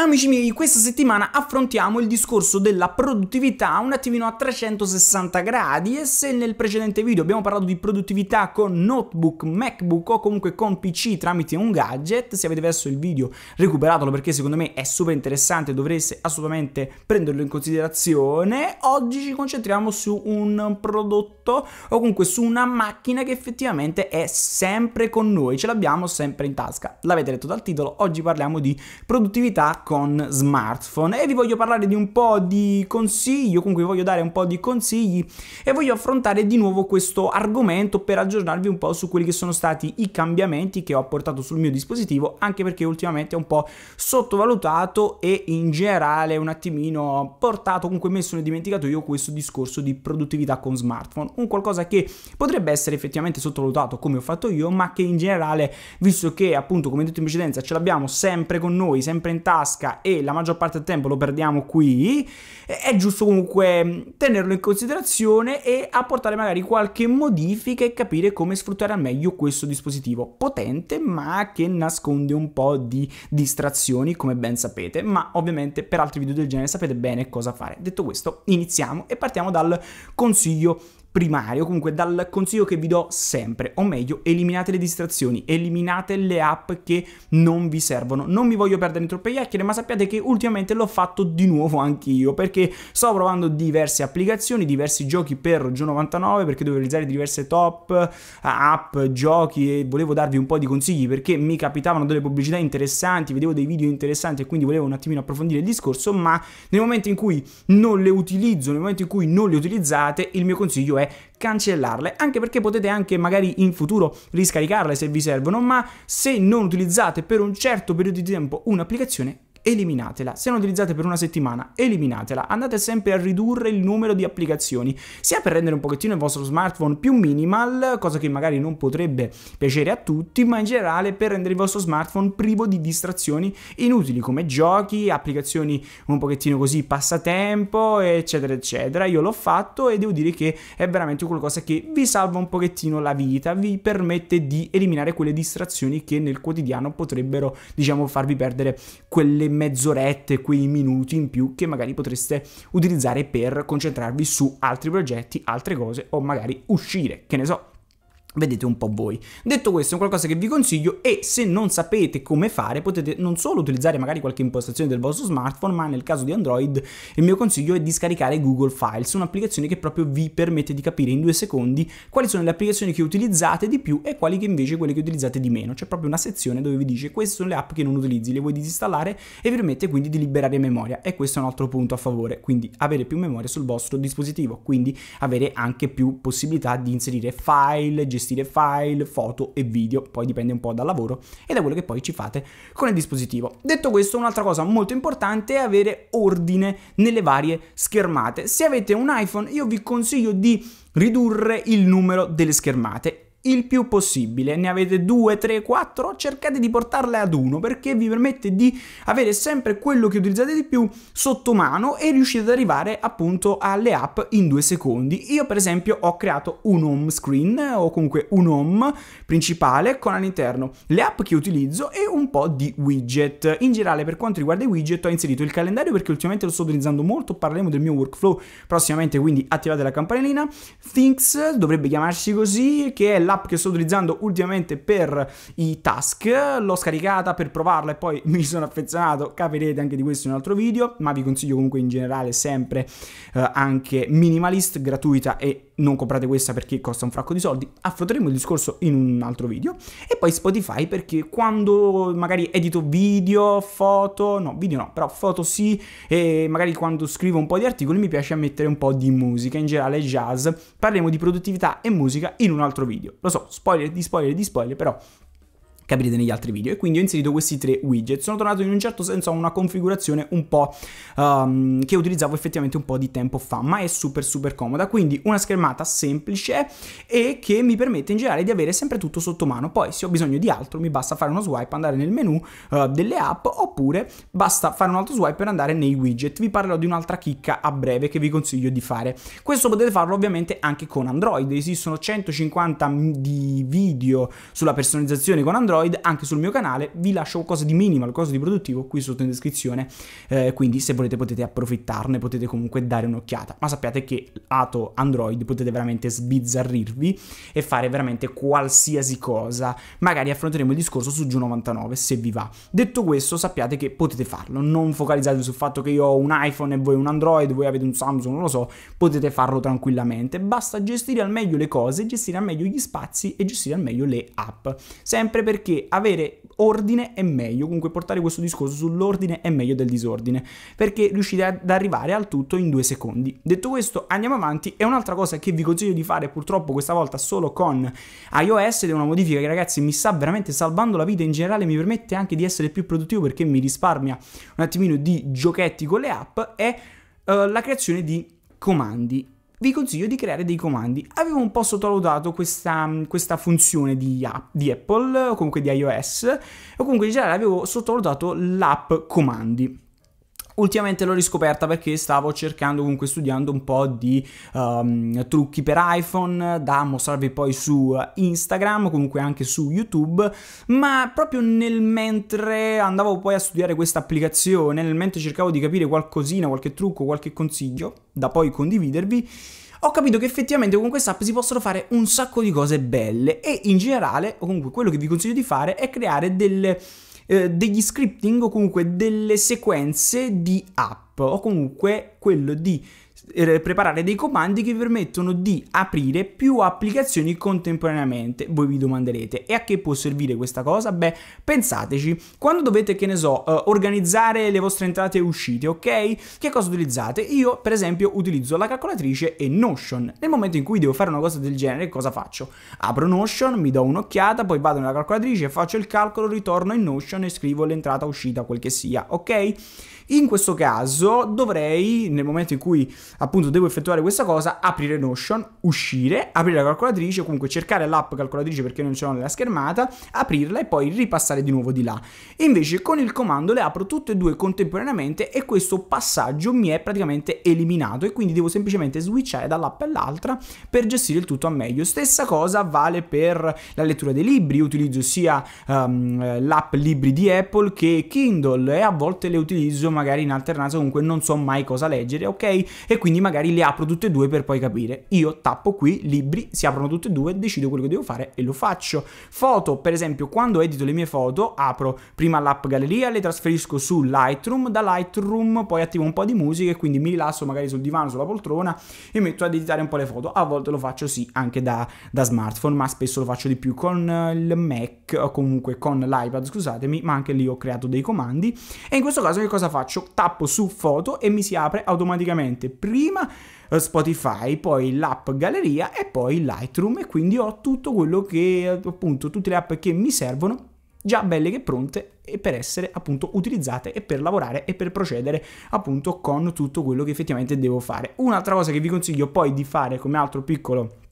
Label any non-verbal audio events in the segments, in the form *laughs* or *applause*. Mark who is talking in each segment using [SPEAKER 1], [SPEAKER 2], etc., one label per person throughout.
[SPEAKER 1] Amici miei, questa settimana affrontiamo il discorso della produttività un attimino a 360 gradi e se nel precedente video abbiamo parlato di produttività con notebook, macbook o comunque con pc tramite un gadget, se avete perso il video recuperatelo perché secondo me è super interessante, dovreste assolutamente prenderlo in considerazione. Oggi ci concentriamo su un prodotto o comunque su una macchina che effettivamente è sempre con noi, ce l'abbiamo sempre in tasca. L'avete letto dal titolo, oggi parliamo di produttività con smartphone. E vi voglio parlare di un po' di consigli, comunque vi voglio dare un po' di consigli e voglio affrontare di nuovo questo argomento per aggiornarvi un po' su quelli che sono stati i cambiamenti che ho apportato sul mio dispositivo, anche perché ultimamente è un po' sottovalutato e in generale un attimino portato, comunque messo nel dimenticatoio questo discorso di produttività con smartphone, un qualcosa che potrebbe essere effettivamente sottovalutato come ho fatto io, ma che in generale, visto che appunto come detto in precedenza ce l'abbiamo sempre con noi, sempre in tasca, tasca e la maggior parte del tempo lo perdiamo qui, è giusto comunque tenerlo in considerazione e apportare magari qualche modifica e capire come sfruttare al meglio questo dispositivo potente ma che nasconde un po' di distrazioni come ben sapete, ma ovviamente per altri video del genere sapete bene cosa fare. Detto questo, iniziamo e partiamo dal consiglio primario, comunque dal consiglio che vi do sempre, o meglio, eliminate le distrazioni, eliminate le app che non vi servono. Non mi voglio perdere in troppe chiacchiere, ma sappiate che ultimamente l'ho fatto di nuovo anch'io, perché sto provando diverse applicazioni, diversi giochi per Gio99, perché devo realizzare diverse top eh, app, giochi e volevo darvi un po' di consigli perché mi capitavano delle pubblicità interessanti, vedevo dei video interessanti e quindi volevo un attimino approfondire il discorso, ma nel momento in cui non le utilizzo, nel momento in cui non le utilizzate, il mio consiglio è cancellarle, anche perché potete anche magari in futuro riscaricarle se vi servono, ma se non utilizzate per un certo periodo di tempo un'applicazione, eliminatela. Se non utilizzate per una settimana, eliminatela. Andate sempre a ridurre il numero di applicazioni, sia per rendere un pochettino il vostro smartphone più minimal, cosa che magari non potrebbe piacere a tutti, ma in generale per rendere il vostro smartphone privo di distrazioni inutili come giochi, applicazioni un pochettino così passatempo, eccetera, eccetera. Io l'ho fatto e devo dire che è veramente qualcosa che vi salva un pochettino la vita, vi permette di eliminare quelle distrazioni che nel quotidiano potrebbero, diciamo, farvi perdere quelle mezz'orette, quei minuti in più che magari potreste utilizzare per concentrarvi su altri progetti, altre cose o magari uscire, che ne so, Vedete un po' voi. Detto questo, è qualcosa che vi consiglio e se non sapete come fare potete non solo utilizzare magari qualche impostazione del vostro smartphone, ma nel caso di Android il mio consiglio è di scaricare Google Files, un'applicazione che proprio vi permette di capire in due secondi quali sono le applicazioni che utilizzate di più e quali che invece quelle che utilizzate di meno. C'è proprio una sezione dove vi dice queste sono le app che non utilizzi, le vuoi disinstallare e vi permette quindi di liberare memoria e questo è un altro punto a favore, quindi avere più memoria sul vostro dispositivo, quindi avere anche più possibilità di inserire file, gestire gestire file, foto e video, poi dipende un po' dal lavoro e da quello che poi ci fate con il dispositivo. Detto questo, un'altra cosa molto importante è avere ordine nelle varie schermate. Se avete un iPhone, io vi consiglio di ridurre il numero delle schermate il più possibile. Ne avete due, tre, quattro, cercate di portarle ad uno perché vi permette di avere sempre quello che utilizzate di più sotto mano e riuscite ad arrivare appunto alle app in due secondi. Io per esempio ho creato un home screen o comunque un home principale con all'interno le app che utilizzo e un po' di widget. In generale per quanto riguarda i widget ho inserito il calendario perché ultimamente lo sto utilizzando molto, parleremo del mio workflow prossimamente quindi attivate la campanellina. Things dovrebbe chiamarsi così che è l'app che sto utilizzando ultimamente per i task, l'ho scaricata per provarla e poi *laughs* mi sono affezionato, capirete anche di questo in un altro video, ma vi consiglio comunque in generale sempre eh, anche minimalist, gratuita e non comprate questa perché costa un fracco di soldi, affronteremo il discorso in un altro video e poi Spotify perché quando magari edito video, foto, no video no, però foto sì e magari quando scrivo un po' di articoli mi piace mettere un po' di musica, in generale jazz, parleremo di produttività e musica in un altro video. Lo so, spoiler di spoiler di spoiler, però capirete negli altri video. E quindi ho inserito questi tre widget. Sono tornato in un certo senso a una configurazione un po' um, che utilizzavo effettivamente un po' di tempo fa ma è super super comoda. Quindi una schermata semplice e che mi permette in generale di avere sempre tutto sotto mano. Poi se ho bisogno di altro mi basta fare uno swipe andare nel menu uh, delle app oppure basta fare un altro swipe per andare nei widget. Vi parlerò di un'altra chicca a breve che vi consiglio di fare. Questo potete farlo ovviamente anche con Android. Esistono 150 di video sulla personalizzazione con Android Android anche sul mio canale, vi lascio qualcosa di minimal, qualcosa di produttivo qui sotto in descrizione, eh, quindi se volete potete approfittarne, potete comunque dare un'occhiata, ma sappiate che lato Android potete veramente sbizzarrirvi e fare veramente qualsiasi cosa, magari affronteremo il discorso su G99 se vi va. Detto questo sappiate che potete farlo, non focalizzatevi sul fatto che io ho un iPhone e voi un Android, voi avete un Samsung, non lo so, potete farlo tranquillamente, basta gestire al meglio le cose, gestire al meglio gli spazi e gestire al meglio le app, sempre perché avere ordine è meglio, comunque portare questo discorso sull'ordine è meglio del disordine, perché riuscite ad arrivare al tutto in due secondi. Detto questo, andiamo avanti e un'altra cosa che vi consiglio di fare purtroppo questa volta solo con iOS ed è una modifica che ragazzi mi sta veramente salvando la vita in generale, mi permette anche di essere più produttivo perché mi risparmia un attimino di giochetti con le app, è uh, la creazione di comandi vi consiglio di creare dei comandi. Avevo un po' sottovalutato questa, questa funzione di, app, di, Apple o comunque di iOS o comunque in generale avevo sottovalutato l'app comandi. Ultimamente l'ho riscoperta perché stavo cercando, comunque studiando un po' di um, trucchi per iPhone da mostrarvi poi su Instagram, comunque anche su YouTube, ma proprio nel mentre andavo poi a studiare questa applicazione, nel mentre cercavo di capire qualcosina, qualche trucco, qualche consiglio da poi condividervi, ho capito che effettivamente con questa app si possono fare un sacco di cose belle e in generale, comunque quello che vi consiglio di fare è creare delle eh, degli scripting o comunque delle sequenze di app o comunque quello di eh, preparare dei comandi che vi permettono di aprire più applicazioni contemporaneamente. Voi vi domanderete, e a che può servire questa cosa? Beh, pensateci, quando dovete, che ne so, uh, organizzare le vostre entrate e uscite, ok? Che cosa utilizzate? Io, per esempio, utilizzo la calcolatrice e Notion. Nel momento in cui devo fare una cosa del genere, cosa faccio? Apro Notion, mi do un'occhiata, poi vado nella calcolatrice, faccio il calcolo, ritorno in Notion e scrivo l'entrata, uscita, quel che sia, ok? In questo caso dovrei, nel momento in cui appunto devo effettuare questa cosa, aprire Notion, uscire, aprire la calcolatrice, comunque cercare l'app calcolatrice perché non ce l'ho nella schermata, aprirla e poi ripassare di nuovo di là. Invece con il comando le apro tutte e due contemporaneamente e questo passaggio mi è praticamente eliminato e quindi devo semplicemente switchare dall'app all'altra per gestire il tutto a meglio. Stessa cosa vale per la lettura dei libri, utilizzo sia um, l'app libri di Apple che Kindle e a volte le utilizzo magari in alternanza comunque non so mai cosa leggere, ok? E quindi magari le apro tutte e due per poi capire. Io tappo qui, libri, si aprono tutte e due, decido quello che devo fare e lo faccio. Foto, per esempio, quando edito le mie foto, apro prima l'app galleria, le trasferisco su Lightroom, da Lightroom poi attivo un po' di musica e quindi mi rilasso magari sul divano, sulla poltrona e metto ad editare un po' le foto. A volte lo faccio sì anche da, da smartphone, ma spesso lo faccio di più con il Mac o comunque con l'iPad, scusatemi, ma anche lì ho creato dei comandi. E in questo caso che cosa faccio? Faccio, tappo su foto e mi si apre automaticamente prima eh, Spotify, poi l'app Galleria e poi Lightroom e quindi ho tutto quello che appunto tutte le app che mi servono già belle che pronte e per essere appunto utilizzate e per lavorare e per procedere appunto con tutto quello che effettivamente devo fare. Un'altra cosa che vi consiglio poi di fare come altro piccolo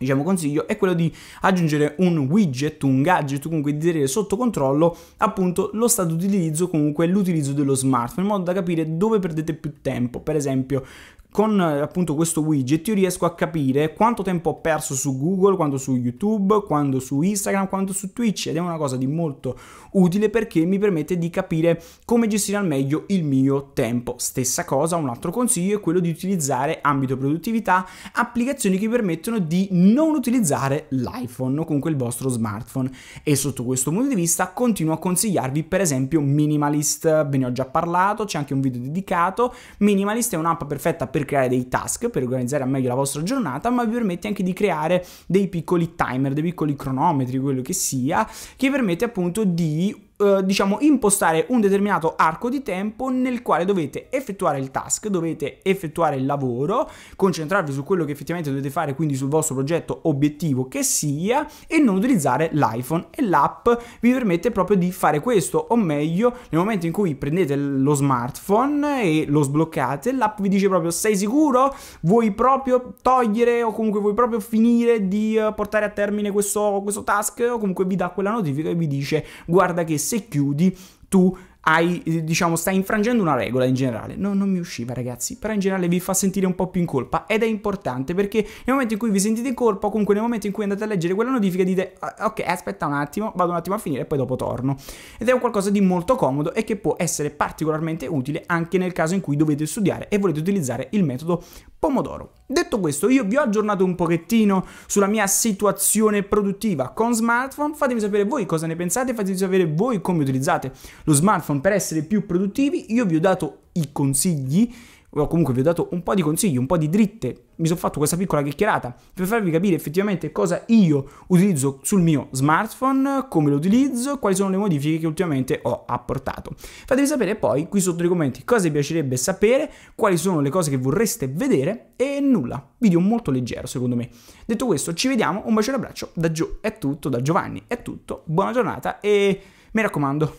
[SPEAKER 1] diciamo consiglio è quello di aggiungere un widget, un gadget, comunque di tenere sotto controllo appunto lo stato di utilizzo, comunque l'utilizzo dello smartphone, in modo da capire dove perdete più tempo. Per esempio, con eh, appunto questo widget io riesco a capire quanto tempo ho perso su Google, quanto su YouTube, quanto su Instagram, quanto su Twitch ed è una cosa di molto utile perché mi permette di capire come gestire al meglio il mio tempo. Stessa cosa, un altro consiglio è quello di utilizzare ambito produttività, applicazioni che permettono di non utilizzare l'iPhone o comunque il vostro smartphone. E sotto questo punto di vista continuo a consigliarvi per esempio Minimalist, ve ne ho già parlato, c'è anche un video dedicato, Minimalist è un'app perfetta per creare dei task, per organizzare al meglio la vostra giornata, ma vi permette anche di creare dei piccoli timer, dei piccoli cronometri, quello che sia, che permette appunto di ഈ eh, diciamo impostare un determinato arco di tempo nel quale dovete effettuare il task, dovete effettuare il lavoro, concentrarvi su quello che effettivamente dovete fare, quindi sul vostro progetto obiettivo che sia e non utilizzare l'iPhone e l'app vi permette proprio di fare questo, o meglio, nel momento in cui prendete lo smartphone e lo sbloccate, l'app vi dice proprio sei sicuro? Vuoi proprio togliere o comunque vuoi proprio finire di eh, portare a termine questo, questo task o comunque vi dà quella notifica e vi dice guarda che se chiudi tu hai, diciamo, stai infrangendo una regola in generale. No, non mi usciva, ragazzi, però in generale vi fa sentire un po' più in colpa ed è importante perché nel momento in cui vi sentite in colpa, o comunque nel momento in cui andate a leggere quella notifica, dite ah, ok, aspetta un attimo, vado un attimo a finire e poi dopo torno. Ed è un qualcosa di molto comodo e che può essere particolarmente utile anche nel caso in cui dovete studiare e volete utilizzare il metodo Pomodoro. Detto questo, io vi ho aggiornato un pochettino sulla mia situazione produttiva con smartphone, fatemi sapere voi cosa ne pensate, fatemi sapere voi come utilizzate lo smartphone per essere più produttivi, io vi ho dato i consigli o comunque vi ho dato un po' di consigli, un po' di dritte, mi sono fatto questa piccola chiacchierata per farvi capire effettivamente cosa io utilizzo sul mio smartphone, come lo utilizzo, quali sono le modifiche che ultimamente ho apportato. Fatemi sapere poi qui sotto nei commenti cosa vi piacerebbe sapere, quali sono le cose che vorreste vedere e nulla, video molto leggero secondo me. Detto questo ci vediamo, un bacio e un abbraccio da Gio, è tutto, da Giovanni. È tutto, buona giornata e mi raccomando,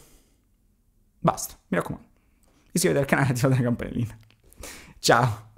[SPEAKER 1] basta, mi raccomando, iscrivetevi al canale e attivate la campanellina. Tchau!